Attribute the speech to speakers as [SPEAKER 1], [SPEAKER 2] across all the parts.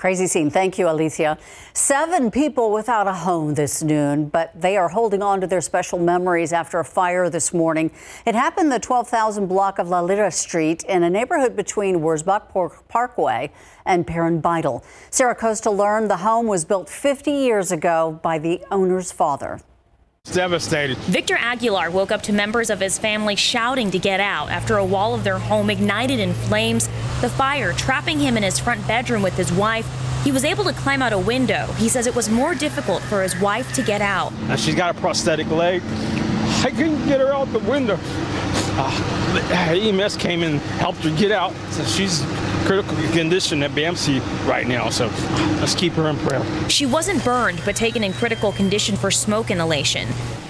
[SPEAKER 1] Crazy scene. Thank you, Alicia. Seven people without a home this noon, but they are holding on to their special memories after a fire this morning. It happened the 12,000 block of La Lira Street in a neighborhood between Wurzbach Parkway and Perrin Beitel. Sarah Costa learned the home was built 50 years ago by the owner's father.
[SPEAKER 2] Devastated.
[SPEAKER 3] Victor Aguilar woke up to members of his family shouting to get out after a wall of their home ignited in flames, the fire trapping him in his front bedroom with his wife. He was able to climb out a window. He says it was more difficult for his wife to get out.
[SPEAKER 2] Now she's got a prosthetic leg. I couldn't get her out the window. Uh, EMS came and helped her get out. So she's critical condition at BAMC right now, so let's keep her in prayer.
[SPEAKER 3] She wasn't burned, but taken in critical condition for smoke inhalation.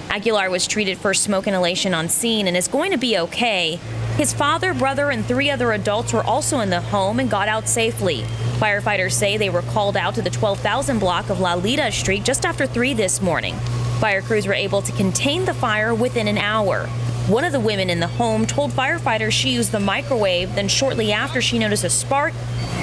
[SPEAKER 3] Aguilar was treated for smoke inhalation on scene and is going to be okay. His father, brother, and three other adults were also in the home and got out safely. Firefighters say they were called out to the 12,000 block of La Lita Street just after 3 this morning. Fire crews were able to contain the fire within an hour. One of the women in the home told firefighters she used the microwave, then shortly after she noticed a spark,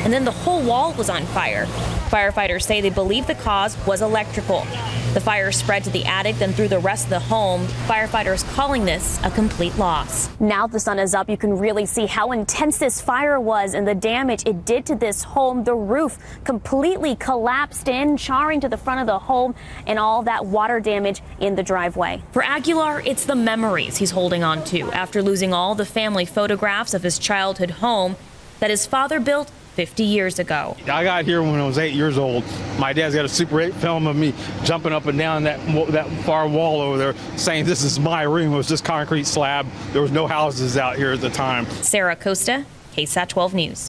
[SPEAKER 3] and then the whole wall was on fire. Firefighters say they believe the cause was electrical. The fire spread to the attic, then through the rest of the home. Firefighters calling this a complete loss.
[SPEAKER 4] Now the sun is up, you can really see how intense this fire was and the damage it did to this home. The roof completely collapsed in, charring to the front of the home, and all that water damage in the driveway.
[SPEAKER 3] For Aguilar, it's the memories he's holding on to after losing all the family photographs of his childhood home that his father built 50 years ago.
[SPEAKER 2] I got here when I was eight years old. My dad's got a Super 8 film of me jumping up and down that that far wall over there, saying this is my room. It was just concrete slab. There was no houses out here at the time.
[SPEAKER 3] Sarah Costa, KSAT 12 News.